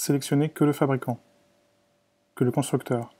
sélectionner que le fabricant, que le constructeur.